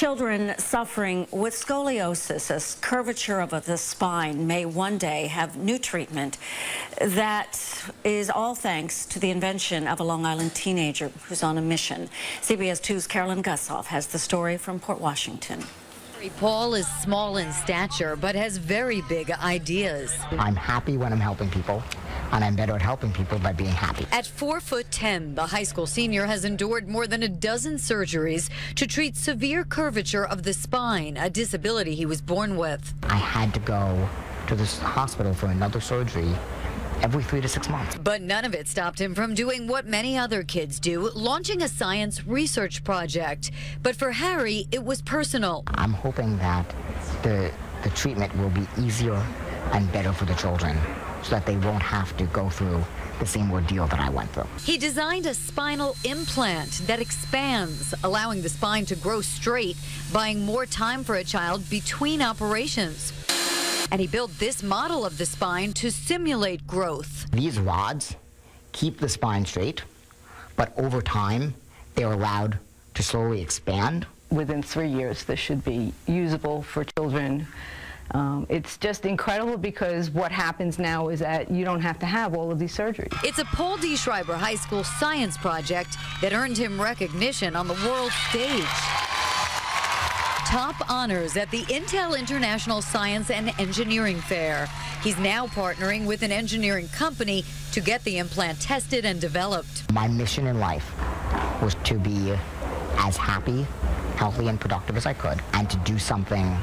Children suffering with scoliosis, a curvature of the spine, may one day have new treatment. That is all thanks to the invention of a Long Island teenager who's on a mission. CBS 2's Carolyn Gusoff has the story from Port Washington. Paul is small in stature, but has very big ideas. I'm happy when I'm helping people, and I'm better at helping people by being happy. At 4 foot 10, the high school senior has endured more than a dozen surgeries to treat severe curvature of the spine, a disability he was born with. I had to go to the hospital for another surgery every three to six months. But none of it stopped him from doing what many other kids do, launching a science research project. But for Harry, it was personal. I'm hoping that the, the treatment will be easier and better for the children so that they won't have to go through the same ordeal that I went through. He designed a spinal implant that expands, allowing the spine to grow straight, buying more time for a child between operations and he built this model of the spine to simulate growth. These rods keep the spine straight, but over time, they're allowed to slowly expand. Within three years, this should be usable for children. Um, it's just incredible because what happens now is that you don't have to have all of these surgeries. It's a Paul D. Schreiber High School science project that earned him recognition on the world stage top honors at the Intel International Science and Engineering Fair. He's now partnering with an engineering company to get the implant tested and developed. My mission in life was to be as happy, healthy, and productive as I could, and to do something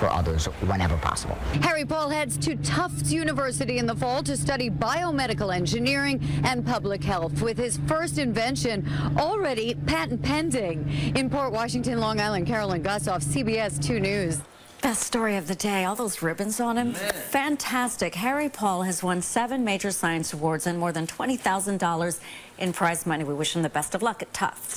for others whenever possible. Harry Paul heads to Tufts University in the fall to study biomedical engineering and public health with his first invention already patent pending. In Port Washington, Long Island, Carolyn Gusoff, CBS 2 News. Best story of the day. All those ribbons on him. Man. Fantastic. Harry Paul has won seven major science awards and more than $20,000 in prize money. We wish him the best of luck at Tufts.